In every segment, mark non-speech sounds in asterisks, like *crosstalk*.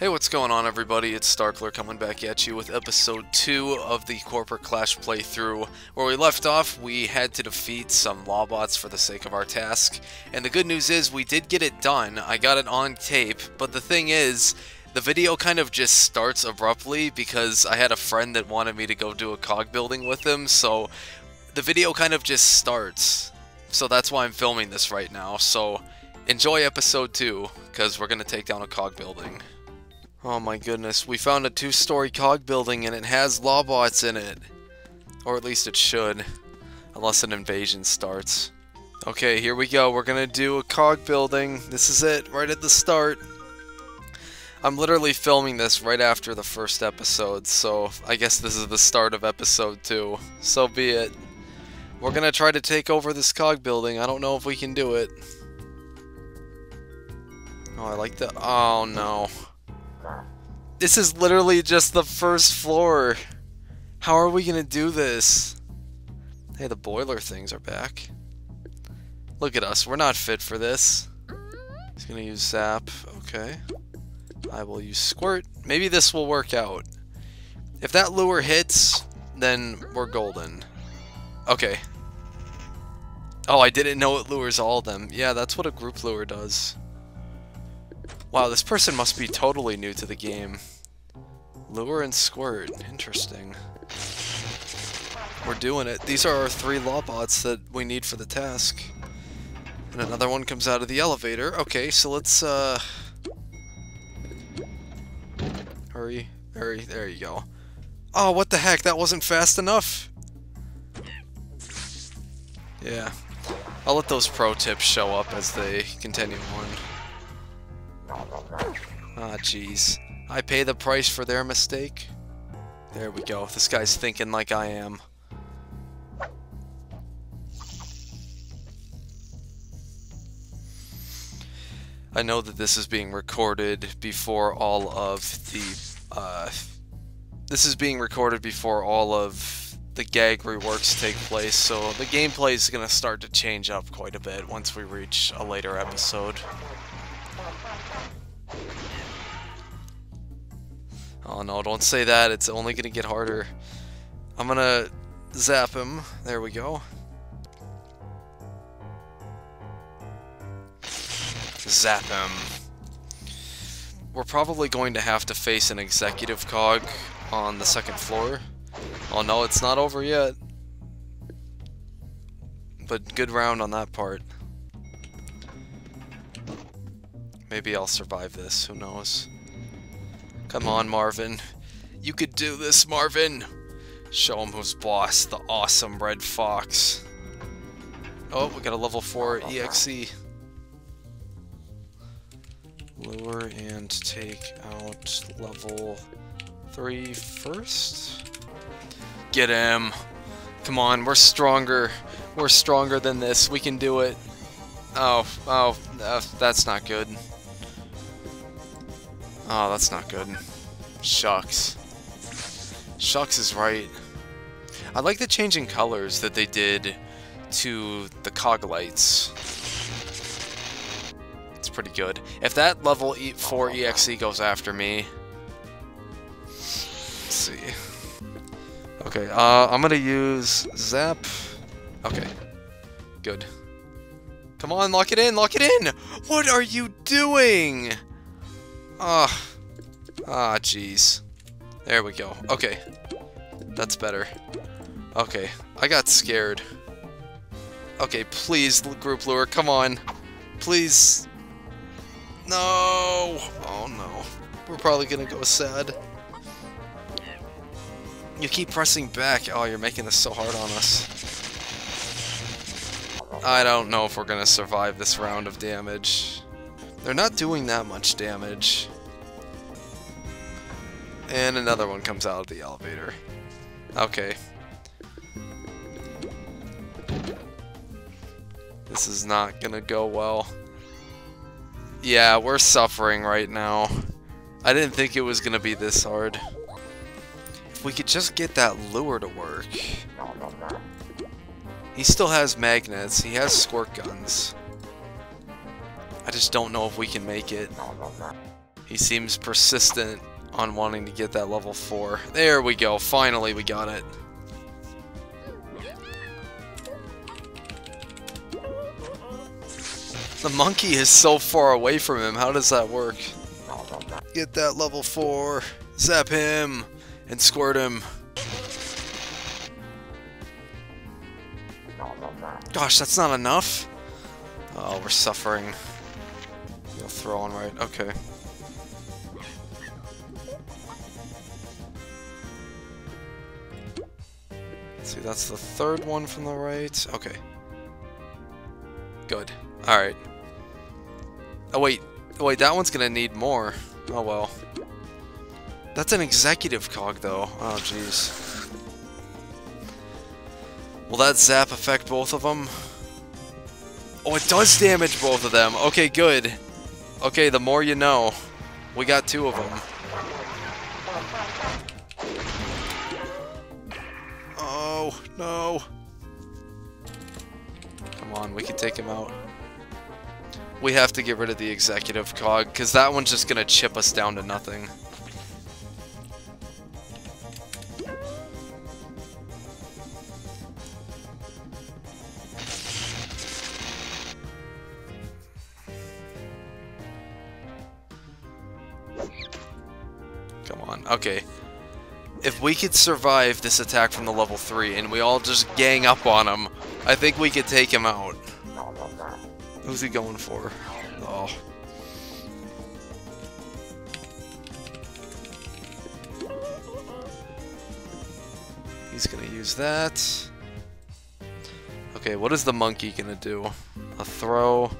Hey, what's going on everybody? It's Starkler coming back at you with episode 2 of the Corporate Clash playthrough. Where we left off, we had to defeat some lawbots for the sake of our task. And the good news is, we did get it done. I got it on tape, but the thing is, the video kind of just starts abruptly because I had a friend that wanted me to go do a cog building with him, so the video kind of just starts. So that's why I'm filming this right now, so enjoy episode 2, because we're going to take down a cog building. Oh my goodness, we found a two-story cog building and it has lawbots in it. Or at least it should. Unless an invasion starts. Okay, here we go. We're gonna do a cog building. This is it, right at the start. I'm literally filming this right after the first episode, so I guess this is the start of episode 2. So be it. We're gonna try to take over this cog building. I don't know if we can do it. Oh, I like the- oh no. This is literally just the first floor. How are we gonna do this? Hey, the boiler things are back. Look at us, we're not fit for this. He's gonna use zap, okay. I will use squirt. Maybe this will work out. If that lure hits, then we're golden. Okay. Oh, I didn't know it lures all of them. Yeah, that's what a group lure does. Wow, this person must be totally new to the game. Lure and Squirt. Interesting. We're doing it. These are our three lawbots that we need for the task. And another one comes out of the elevator. Okay, so let's, uh... Hurry, hurry, there you go. Oh, what the heck, that wasn't fast enough! Yeah. I'll let those pro tips show up as they continue on. Ah, jeez. I pay the price for their mistake. There we go. This guy's thinking like I am. I know that this is being recorded before all of the, uh, this is being recorded before all of the gag reworks take place, so the gameplay is going to start to change up quite a bit once we reach a later episode. Oh no, don't say that. It's only gonna get harder. I'm gonna zap him. There we go. Zap him. We're probably going to have to face an executive cog on the second floor. Oh no, it's not over yet. But good round on that part. Maybe I'll survive this, who knows. Come on, Marvin. You could do this, Marvin. Show him who's boss, the awesome Red Fox. Oh, we got a level 4 EXE. Lure and take out level 3 first. Get him. Come on, we're stronger. We're stronger than this. We can do it. Oh, oh, uh, that's not good. Oh, that's not good. Shucks. Shucks is right. I like the changing colors that they did to the cog lights. It's pretty good. If that level 4 EXE goes after me... Let's see. Okay, uh, I'm gonna use Zap. Okay. Good. Come on, lock it in, lock it in! What are you doing? Ah, ah, jeez. There we go. Okay, that's better. Okay, I got scared. Okay, please, group lure, come on. Please. No! Oh no. We're probably gonna go sad. You keep pressing back. Oh, you're making this so hard on us. I don't know if we're gonna survive this round of damage. They're not doing that much damage. And another one comes out of the elevator. Okay. This is not gonna go well. Yeah, we're suffering right now. I didn't think it was gonna be this hard. If we could just get that lure to work. He still has magnets, he has squirt guns. I just don't know if we can make it. He seems persistent on wanting to get that level 4. There we go, finally we got it. The monkey is so far away from him, how does that work? Get that level 4, zap him, and squirt him. Gosh, that's not enough? Oh, we're suffering. On right, okay. See, that's the third one from the right. Okay. Good. Alright. Oh wait, oh, wait, that one's gonna need more. Oh well. That's an executive cog though. Oh jeez. Will that zap affect both of them? Oh, it does damage both of them. Okay, good. Okay, the more you know. We got two of them. Oh, no. Come on, we can take him out. We have to get rid of the executive cog, because that one's just going to chip us down to nothing. Okay. If we could survive this attack from the level 3 and we all just gang up on him, I think we could take him out. Who's he going for? Oh. He's gonna use that. Okay, what is the monkey gonna do? A throw.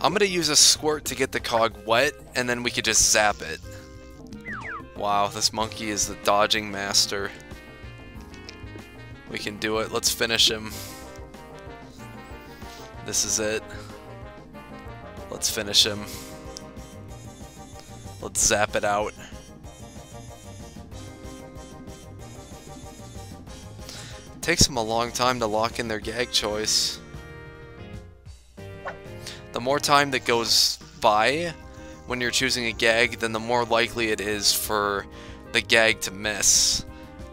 I'm gonna use a squirt to get the cog wet, and then we could just zap it. Wow, this monkey is the dodging master. We can do it. Let's finish him. This is it. Let's finish him. Let's zap it out. Takes them a long time to lock in their gag choice. The more time that goes by, when you're choosing a gag, then the more likely it is for the gag to miss.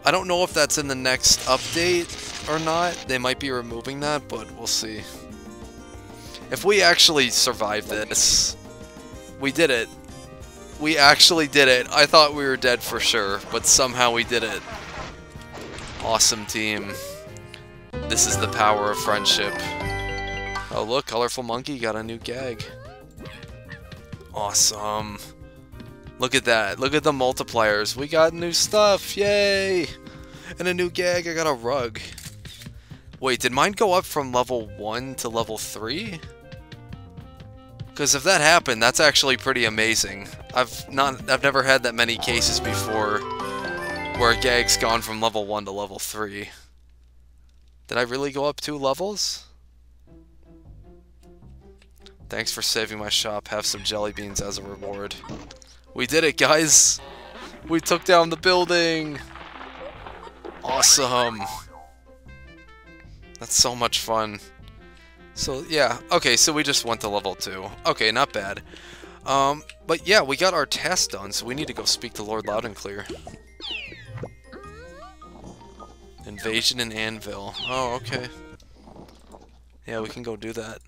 I don't know if that's in the next update or not. They might be removing that, but we'll see. If we actually survive this, we did it. We actually did it. I thought we were dead for sure, but somehow we did it. Awesome team. This is the power of friendship. Oh look, Colorful Monkey got a new gag. Awesome. Look at that. Look at the multipliers. We got new stuff. Yay! And a new gag. I got a rug. Wait, did mine go up from level 1 to level 3? Because if that happened, that's actually pretty amazing. I've not I've never had that many cases before where a gag's gone from level 1 to level 3. Did I really go up two levels? Thanks for saving my shop. Have some jelly beans as a reward. We did it, guys! We took down the building! Awesome! That's so much fun. So, yeah. Okay, so we just went to level 2. Okay, not bad. Um, but yeah, we got our task done, so we need to go speak to Lord Lowden Clear. Invasion in Anvil. Oh, okay. Yeah, we can go do that.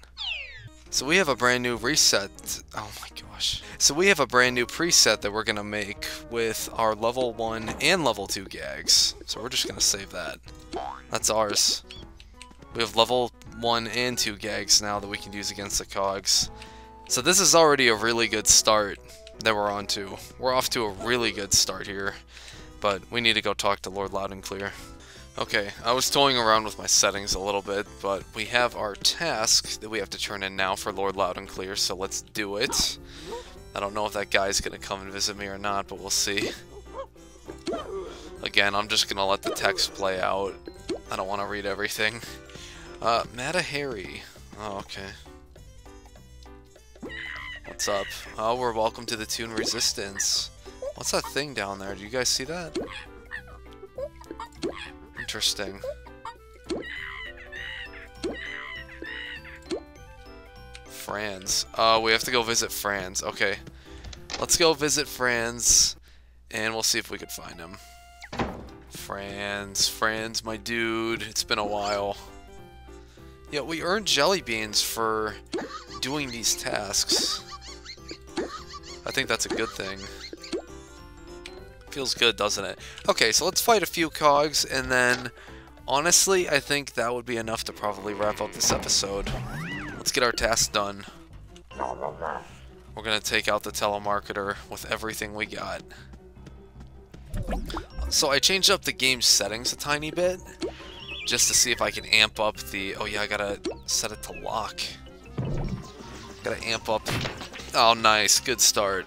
So we have a brand new reset. Oh my gosh. So we have a brand new preset that we're going to make with our level 1 and level 2 gags. So we're just going to save that. That's ours. We have level 1 and 2 gags now that we can use against the cogs. So this is already a really good start that we're on to. We're off to a really good start here. But we need to go talk to Lord Lowden Clear. Okay, I was toying around with my settings a little bit, but we have our task that we have to turn in now for Lord Lowden Clear, so let's do it. I don't know if that guy's gonna come and visit me or not, but we'll see. Again, I'm just gonna let the text play out. I don't want to read everything. Uh, Mata Harry. Oh, okay. What's up? Oh, we're welcome to the Toon Resistance. What's that thing down there? Do you guys see that? Interesting. Franz. Uh, we have to go visit Franz. Okay. Let's go visit Franz, and we'll see if we can find him. Franz, Franz, my dude. It's been a while. Yeah, we earned jelly beans for doing these tasks. I think that's a good thing. Feels good, doesn't it? Okay, so let's fight a few cogs, and then, honestly, I think that would be enough to probably wrap up this episode. Let's get our task done. We're gonna take out the telemarketer with everything we got. So I changed up the game settings a tiny bit, just to see if I can amp up the... Oh yeah, I gotta set it to lock. Gotta amp up... Oh, nice. Good start.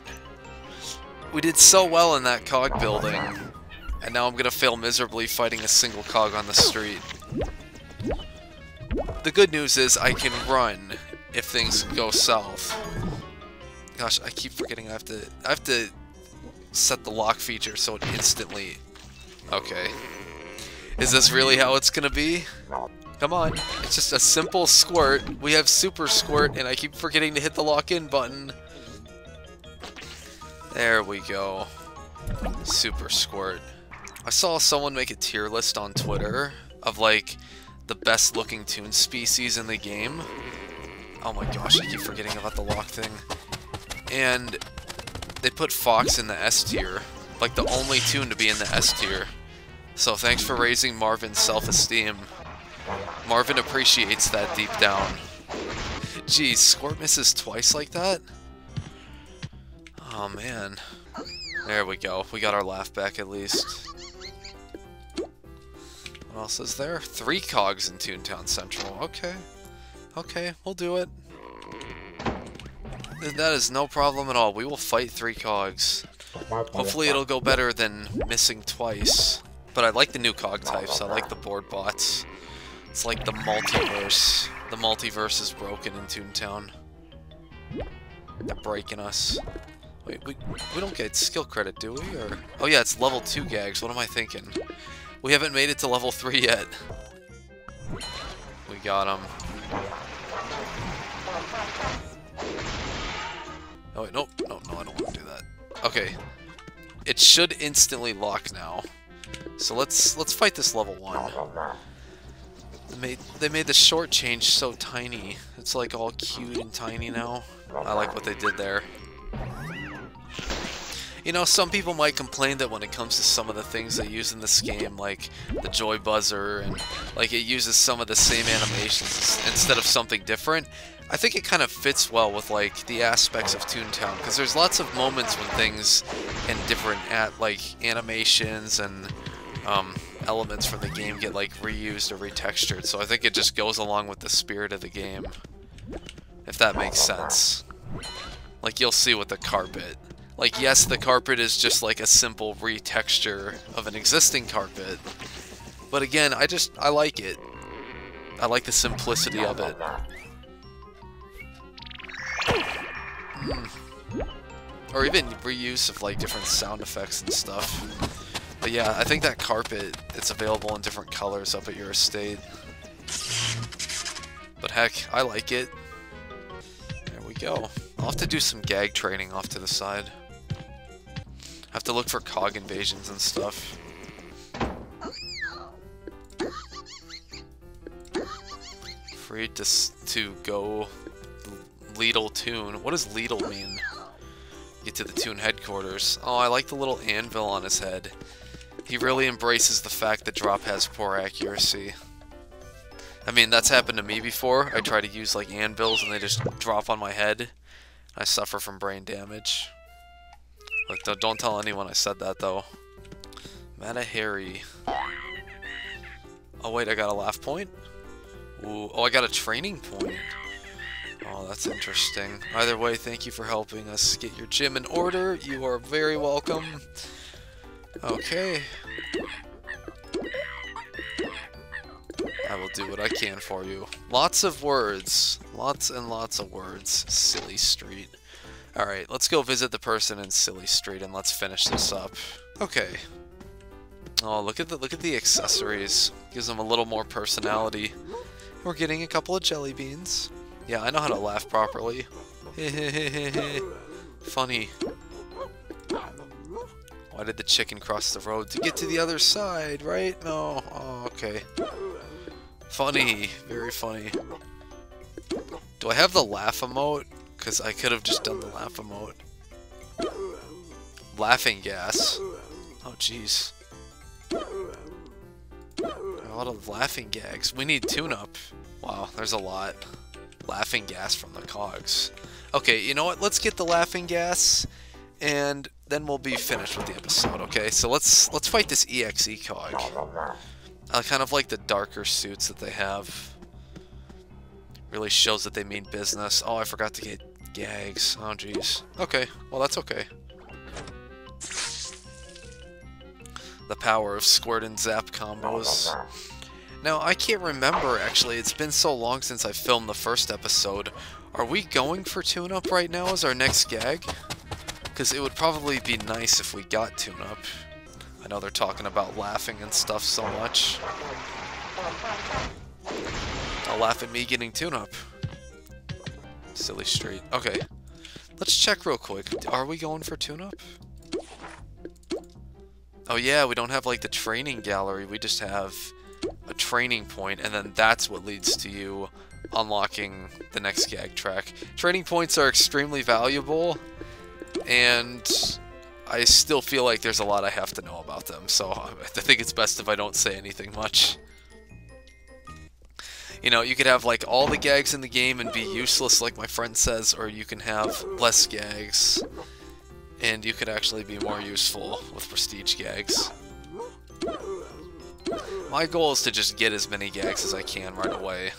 We did so well in that cog building, and now I'm gonna fail miserably fighting a single cog on the street. The good news is I can run if things go south. Gosh, I keep forgetting I have to I have to set the lock feature so it instantly Okay. Is this really how it's gonna be? Come on. It's just a simple squirt. We have super squirt and I keep forgetting to hit the lock in button. There we go. Super squirt. I saw someone make a tier list on Twitter of like the best looking toon species in the game. Oh my gosh, I keep forgetting about the lock thing. And they put Fox in the S tier. Like the only toon to be in the S tier. So thanks for raising Marvin's self-esteem. Marvin appreciates that deep down. Geez, Squirt misses twice like that? Oh man. There we go. We got our laugh back at least. What else is there? Three cogs in Toontown Central. Okay. Okay, we'll do it. That is no problem at all. We will fight three cogs. Hopefully it'll go better than missing twice. But I like the new cog types. I like the Boardbots. It's like the multiverse. The multiverse is broken in Toontown. They're breaking us. Wait, we, we don't get skill credit, do we? Or Oh yeah, it's level 2 gags. What am I thinking? We haven't made it to level 3 yet. We got him. Oh, wait, nope. No, no, I don't want to do that. Okay. It should instantly lock now. So let's let's fight this level 1. They made, they made the short change so tiny. It's like all cute and tiny now. I like what they did there. You know, some people might complain that when it comes to some of the things they use in this game, like the Joy Buzzer, and like it uses some of the same animations instead of something different, I think it kind of fits well with like the aspects of Toontown, because there's lots of moments when things and different at like animations and um, elements from the game get like reused or retextured, so I think it just goes along with the spirit of the game, if that makes sense. Like you'll see with the carpet. Like, yes, the carpet is just like a simple retexture of an existing carpet. But again, I just, I like it. I like the simplicity of it. Mm. Or even reuse of like different sound effects and stuff. But yeah, I think that carpet, it's available in different colors up at your estate. But heck, I like it. There we go. I'll have to do some gag training off to the side. Have to look for cog invasions and stuff. Free to, to go Lidl Tune. What does Lidl mean? Get to the Toon headquarters. Oh, I like the little anvil on his head. He really embraces the fact that Drop has poor accuracy. I mean, that's happened to me before. I try to use like anvils and they just drop on my head. I suffer from brain damage. Look, don't tell anyone I said that, though. Meta Harry. Oh, wait, I got a laugh point? Ooh, oh, I got a training point. Oh, that's interesting. Either way, thank you for helping us get your gym in order. You are very welcome. Okay. I will do what I can for you. Lots of words. Lots and lots of words. Silly street. Alright, let's go visit the person in Silly Street and let's finish this up. Okay. Oh, look at the look at the accessories. Gives them a little more personality. We're getting a couple of jelly beans. Yeah, I know how to laugh properly. *laughs* Funny. Why did the chicken cross the road? To get to the other side, right? No. Oh, okay. Funny. Very funny. Do I have the laugh emote? Because I could have just done the laugh emote. Laughing gas. Oh, jeez. A lot of laughing gags. We need Toon-Up. Wow, there's a lot. Laughing gas from the cogs. Okay, you know what? Let's get the laughing gas, and then we'll be finished with the episode, okay? So let's let's fight this EXE cog. I kind of like the darker suits that they have. Really shows that they mean business. Oh, I forgot to get gags. Oh, jeez. Okay, well, that's okay. The power of squirt and zap combos. Now, I can't remember, actually. It's been so long since I filmed the first episode. Are we going for Toon-Up right now as our next gag? Because it would probably be nice if we got Toon-Up. I know they're talking about laughing and stuff so much. I'll laugh at me getting Toon-Up. Silly street. Okay. Let's check real quick. Are we going for Toon-Up? Oh yeah, we don't have like the training gallery. We just have a training point, and then that's what leads to you unlocking the next gag track. Training points are extremely valuable, and I still feel like there's a lot I have to know about them, so *laughs* I think it's best if I don't say anything much. You know, you could have like all the gags in the game and be useless like my friend says, or you can have less gags and you could actually be more useful with prestige gags. My goal is to just get as many gags as I can right away.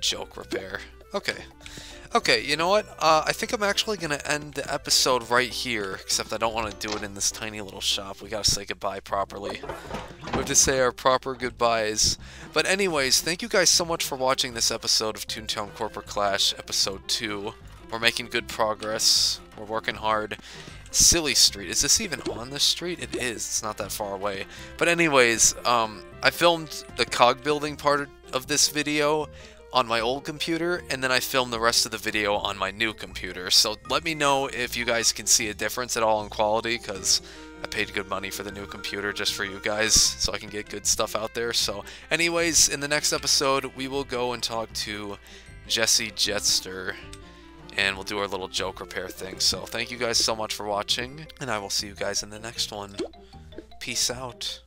Joke repair. Okay. Okay, you know what? Uh, I think I'm actually going to end the episode right here, except I don't want to do it in this tiny little shop. We got to say goodbye properly. We have to say our proper goodbyes. But anyways, thank you guys so much for watching this episode of Toontown Corporate Clash, Episode 2. We're making good progress. We're working hard. Silly Street. Is this even on this street? It is. It's not that far away. But anyways, um, I filmed the cog building part of this video on my old computer, and then I filmed the rest of the video on my new computer. So let me know if you guys can see a difference at all in quality, because I paid good money for the new computer just for you guys, so I can get good stuff out there. So anyways, in the next episode, we will go and talk to Jesse Jetster and we'll do our little joke repair thing. So thank you guys so much for watching, and I will see you guys in the next one. Peace out.